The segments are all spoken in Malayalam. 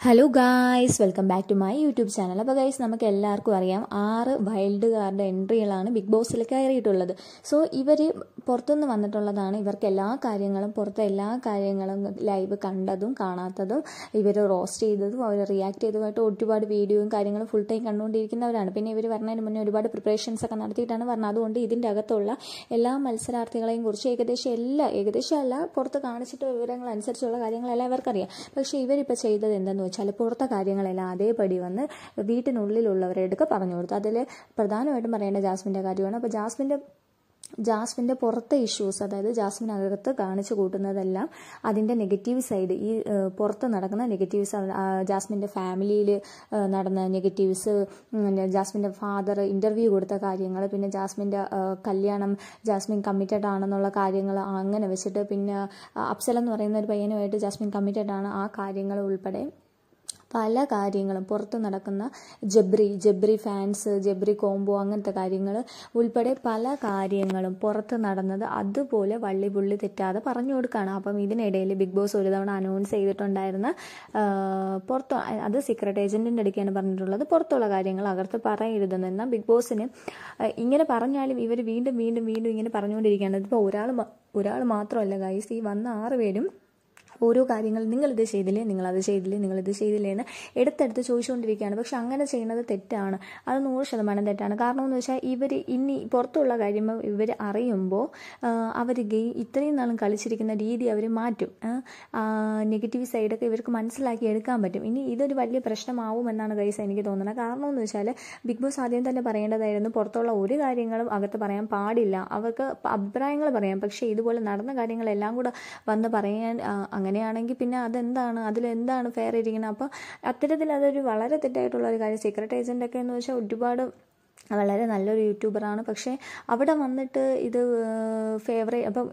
Hello guys welcome back to my YouTube channel അപ്പോൾ ഗൈസ് നമുക്ക് എല്ലാവർക്കും അറിയാം ആറ് വൈൽഡ് കാർഡ് എൻട്രികളാണ് ബിഗ് ബോസിൽ കയറിയിട്ടുള്ളത്. സോ ഇവർ പുറത്തുനിന്ന് വന്നിട്ടുള്ളതാണ്. ഇവർക്ക് എല്ലാ കാര്യങ്ങളും പുറത്തെ എല്ലാ കാര്യങ്ങളും ലൈവ് കണ്ടതും കാണാത്തതും ഇവർ റോസ്റ്റ് ചെയ്തതും അവർ റിയാക്ട് ചെയ്തതുമായിട്ട് ഒരുപാട് വീഡിയോയും കാര്യങ്ങളും ഫുൾ ടൈം കണ്ടുകൊണ്ടിരിക്കുന്നവരാണ്. പിന്നെ ഇവർ വരുന്നതിന് മുന്നേ ഒരുപാട് പ്രിപ്പറേഷൻസ് ഒക്കെ നടത്തിയിട്ടാണ് പറഞ്ഞത്. അതുകൊണ്ട് ഇതിന്റെ അകത്തുള്ള എല്ലാ മത്സരാർത്ഥികളെയും കുറിച്ച് ഏകദേശം എല്ലാ ഏകദേശം അല്ല പുറത്ത് കാണിച്ചിട്ട് വിവരങ്ങൾ അനുസരിച്ചുള്ള കാര്യങ്ങളെല്ലാം ഇവർക്കറിയാം. പക്ഷേ ഇവരിപ്പോൾ ചെയ്തത് എന്തെന്ന് വെച്ചാൽ പുറത്തെ കാര്യങ്ങളെല്ലാം അതേപടി വന്ന് വീട്ടിനുള്ളിലുള്ളവരെടുക്ക് പറഞ്ഞു കൊടുത്തു. അതിൽ പ്രധാനമായിട്ടും പറയേണ്ട ജാസ്മിന്റെ കാര്യമാണ്. അപ്പോൾ ജാസ്മിന്റെ ജാസ്മിന്റെ പുറത്തെ ഇഷ്യൂസ് അതായത് ജാസ്മിൻ അകത്ത് കാണിച്ചു കൂട്ടുന്നതെല്ലാം അതിന്റെ നെഗറ്റീവ് സൈഡ് ഈ പുറത്ത് നടക്കുന്ന നെഗറ്റീവ്സ് ജാസ്മിന്റെ ഫാമിലിയിൽ നടന്ന നെഗറ്റീവ്സ് ജാസ്മിന്റെ ഫാദർ ഇന്റർവ്യൂ കൊടുത്ത കാര്യങ്ങൾ പിന്നെ ജാസ്മിന്റെ കല്യാണം ജാസ്മിൻ കമ്മിറ്റഡ് ആണെന്നുള്ള കാര്യങ്ങൾ അങ്ങനെ വെച്ചിട്ട് പിന്നെ അപ്സൽ എന്ന് പറയുന്ന ഒരു പയ്യനുമായിട്ട് ജാസ്മിൻ കമ്മിറ്റഡ് ആണ് ആ കാര്യങ്ങൾ ഉൾപ്പെടെ. പല കാര്യങ്ങളും. പുറത്ത് നടക്കുന്ന ജബ്രി ജബ്രി ഫാൻസ് ജബ്രി കോംബോ അങ്ങനത്തെ കാര്യങ്ങൾ ഉൾപ്പെടെ പല കാര്യങ്ങളും പുറത്ത് നടന്നത് അതുപോലെ വള്ളി പുള്ളി തെറ്റാതെ പറഞ്ഞു കൊടുക്കുകയാണ് അപ്പം ഇതിനിടയിൽ ബിഗ് ബോസ് ഒരു തവണ അനൗൺസ് ചെയ്തിട്ടുണ്ടായിരുന്ന പുറത്ത് അത് സീക്രട്ട് ഏജന്റിന്റെ അടുക്കാണ് പറഞ്ഞിട്ടുള്ളത്. പുറത്തുള്ള കാര്യങ്ങൾ അകർത്ത് പറയരുതെന്ന്. എന്നാൽ ബിഗ് ബോസിന് ഇങ്ങനെ പറഞ്ഞാലും ഇവർ വീണ്ടും വീണ്ടും വീണ്ടും ഇങ്ങനെ പറഞ്ഞുകൊണ്ടിരിക്കുകയാണ്. ഇതിപ്പോൾ ഒരാൾ ഒരാൾ മാത്രമല്ല ഗൈസ് ഈ വന്ന ആറ് പേരും ഓരോ കാര്യങ്ങൾ നിങ്ങളിത് ചെയ്തില്ലേ നിങ്ങളത് ചെയ്തില്ലേ നിങ്ങളിത് ചെയ്തില്ലേ എന്ന് എടുത്തെടുത്ത് ചോദിച്ചുകൊണ്ടിരിക്കുകയാണ്. പക്ഷെ അങ്ങനെ ചെയ്യുന്നത് തെറ്റാണ്. അത് നൂറ് ശതമാനം തെറ്റാണ്. കാരണം എന്ന് വെച്ചാൽ ഇവർ ഇനി പുറത്തുള്ള കാര്യം ഇവർ അറിയുമ്പോൾ അവർ ഗെയിം ഇത്രയും നാളും കളിച്ചിരിക്കുന്ന രീതി അവർ മാറ്റും. നെഗറ്റീവ് സൈഡൊക്കെ ഇവർക്ക് മനസ്സിലാക്കി എടുക്കാൻ പറ്റും. ഇനി ഇതൊരു വലിയ പ്രശ്നമാവുമെന്നാണ് ഗൈസ് എനിക്ക് തോന്നുന്നത്. കാരണം എന്ന് വെച്ചാൽ ബിഗ് ബോസ് ആദ്യം തന്നെ പറയേണ്ടതായിരുന്നു പുറത്തുള്ള ഒരു കാര്യങ്ങളും അകത്ത് പറയാൻ പാടില്ല. അവർക്ക് അഭിപ്രായങ്ങൾ പറയാം. പക്ഷേ ഇതുപോലെ നടന്ന കാര്യങ്ങളെല്ലാം കൂടെ വന്ന് പറയാൻ ആ, അങ്ങനെയാണെങ്കിൽ പിന്നെ അതെന്താണ്? അതിലെന്താണ് ഫെയർ ഇരിക്കുന്നത് അപ്പോൾ അത്തരത്തിൽ അതൊരു വളരെ തെറ്റായിട്ടുള്ള ഒരു കാര്യം സീക്രട്ട് ഏജന്റൊക്കെ എന്ന് വെച്ചാൽ ഒരുപാട് വളരെ നല്ലൊരു യൂട്യൂബറാണ്. പക്ഷേ അവിടെ വന്നിട്ട് ഇത് ഫേവറേ അപ്പം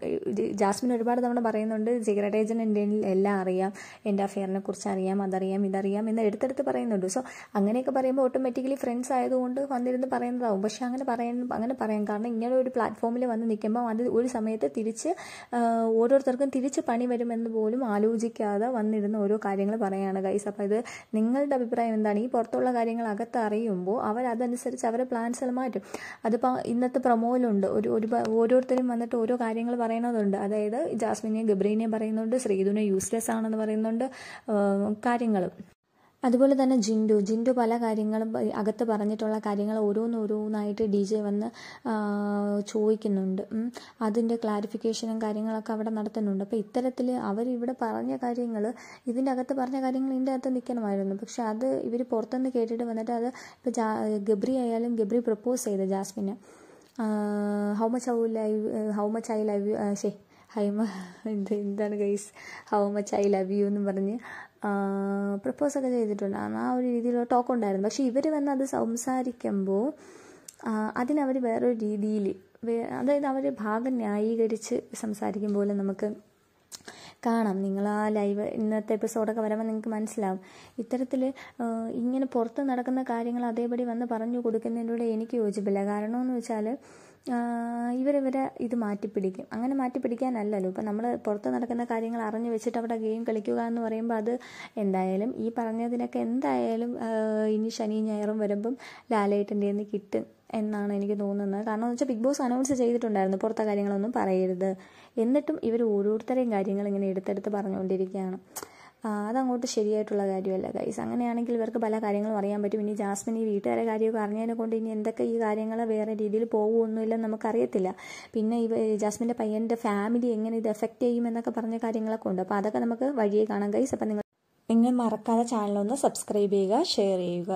ജാസ്മിൻ ഒരുപാട് തവണ പറയുന്നുണ്ട് സിഗരറ്റ് ഏജന്റ് എന്റെ എല്ലാം അറിയാം. എന്റെ അഫെയറിനെ കുറിച്ച് അറിയാം അതറിയാം ഇതറിയാം എന്ന് എടുത്തെടുത്ത് പറയുന്നുണ്ട്. സോ അങ്ങനെയൊക്കെ പറയുമ്പോൾ ഓട്ടോമാറ്റിക്കലി ഫ്രണ്ട്സ് ആയതുകൊണ്ട് വന്നിരുന്ന് പറയുന്നതാവും. പക്ഷേ അങ്ങനെ പറയാൻ അങ്ങനെ പറയാം കാരണം ഇങ്ങനെ ഒരു പ്ലാറ്റ്ഫോമിൽ വന്ന് നിൽക്കുമ്പോൾ അത് ഒരു സമയത്ത് തിരിച്ച് ഓരോരുത്തർക്കും തിരിച്ച് പണി വരുമെന്ന് പോലും ആലോചിക്കാതെ വന്നിരുന്ന ഓരോ കാര്യങ്ങൾ പറയുകയാണ് ഗൈസ് അപ്പോൾ ഇത് നിങ്ങളുടെ അഭിപ്രായം എന്താണ്? ഈ പുറത്തുള്ള കാര്യങ്ങൾ അകത്ത് അറിയുമ്പോൾ അവരതനുസരിച്ച് അവരെ പ്ലാൻസ് എല്ലാം മാറ്റും അതിപ്പോൾ ഇന്നത്തെ പ്രൊമോയിലുണ്ട്. ഒരു ഒരു ഓരോരുത്തരും വന്നിട്ട് ഓരോ കാര്യങ്ങൾ പറയുന്നതുണ്ട്. അതായത് ജാസ്മിനെയും ഗബ്രീനെയും പറയുന്നുണ്ട് ശ്രീധുനെ യൂസ്ലെസ് ആണെന്ന് പറയുന്നുണ്ട് കാര്യങ്ങൾ അതുപോലെ തന്നെ ജിൻഡു. ജിൻഡു പല കാര്യങ്ങളും അകത്ത് പറഞ്ഞിട്ടുള്ള കാര്യങ്ങൾ ഓരോന്നോരോന്നായിട്ട് ഡി ജെ വന്ന് ചോദിക്കുന്നുണ്ട്. അതിന്റെ ക്ലാരിഫിക്കേഷനും കാര്യങ്ങളൊക്കെ അവിടെ നടത്തുന്നുണ്ട്. അപ്പോൾ ഇത്തരത്തിൽ അവരിവിടെ പറഞ്ഞ കാര്യങ്ങൾ ഇതിന്റെ അകത്ത് പറഞ്ഞ കാര്യങ്ങൾ ഇതിന്റെ അകത്ത് നിൽക്കണമായിരുന്നു. പക്ഷെ അത് ഇവർ പുറത്തുനിന്ന് കേട്ടിട്ട് വന്നിട്ട് അത് ഇപ്പോൾ ജാ ഗബ്രി ആയാലും ഗബ്രി പ്രപ്പോസ് ചെയ്ത് ജാസ്മിന്. How much I live how much I live ശേ ഹൈമ എന്ത് എന്താണ് guys? How much I love you എന്ന് പറഞ്ഞ് പ്രപ്പോസൊക്കെ ചെയ്തിട്ടുണ്ട്. ആ ഒരു രീതിയിലുള്ള ടോക്ക് ഉണ്ടായിരുന്നു. പക്ഷേ ഇവർ വന്ന് അത് സംസാരിക്കുമ്പോൾ അതിനവർ വേറൊരു രീതിയിൽ അതായത് അവർ ഭാഗം ന്യായീകരിച്ച് സംസാരിക്കും പോലെ നമുക്ക് കാണാം. നിങ്ങൾ ആ ലൈവ് ഇന്നത്തെ എപ്പിസോഡൊക്കെ വരുമ്പോൾ നിങ്ങൾക്ക് മനസ്സിലാവും. ഇത്തരത്തിൽ ഇങ്ങനെ പുറത്ത് നടക്കുന്ന കാര്യങ്ങൾ അതേപടി വന്ന് പറഞ്ഞു കൊടുക്കുന്നതിലൂടെ എനിക്ക് യോജിപ്പില്ല. കാരണമെന്ന് വെച്ചാൽ ഇവരിവരെ ഇത് മാറ്റിപ്പിടിക്കും. അങ്ങനെ മാറ്റിപ്പിടിക്കാനല്ലല്ലോ. ഇപ്പം നമ്മൾ പുറത്ത് നടക്കുന്ന കാര്യങ്ങൾ അറിഞ്ഞു വെച്ചിട്ട് അവിടെ ഗെയിം കളിക്കുക എന്ന് പറയുമ്പോൾ അത് എന്തായാലും ഈ പറഞ്ഞതിനൊക്കെ എന്തായാലും ഇനി ശനി ഞായറും വരുമ്പം ലാലേട്ടന്റെ നിന്ന് കിട്ടും എന്നാണ് എനിക്ക് തോന്നുന്നത്. കാരണം എന്ന് വെച്ചാൽ ബിഗ് ബോസ് അനൗൺസ് ചെയ്തിട്ടുണ്ടായിരുന്നു. പുറത്തെ കാര്യങ്ങളൊന്നും പറയരുത്. എന്നിട്ടും ഇവർ ഓരോരുത്തരെയും കാര്യങ്ങൾ ഇങ്ങനെ എടുത്തെടുത്ത് പറഞ്ഞുകൊണ്ടിരിക്കുകയാണ്. അതങ്ങോട്ട് ശരിയായിട്ടുള്ള കാര്യമല്ല ഗൈസ് അങ്ങനെയാണെങ്കിൽ ഇവർക്ക് പല കാര്യങ്ങളും അറിയാൻ പറ്റും. ഇനി ജാസ്മിൻ ഈ വീട്ടുകാരെ കാര്യമൊക്കെ അറിഞ്ഞതിനെ കൊണ്ട് ഇനി എന്തൊക്കെ ഈ കാര്യങ്ങൾ വേറെ രീതിയിൽ പോകുമൊന്നുമില്ലെന്ന് നമുക്കറിയത്തില്ല. പിന്നെ ഇവ ജാസ്മിന്റെ പയ്യന്റെ ഫാമിലി എങ്ങനെ ഇത് എഫക്റ്റ് ചെയ്യുമെന്നൊക്കെ പറഞ്ഞ കാര്യങ്ങളൊക്കെ ഉണ്ട്. അപ്പോൾ അതൊക്കെ നമുക്ക് വഴിയെ കാണാം ഗൈസ് അപ്പം നിങ്ങൾ നിങ്ങൾ മറക്കാതെ ചാനലൊന്ന് സബ്സ്ക്രൈബ് ചെയ്യുക ഷെയർ ചെയ്യുക.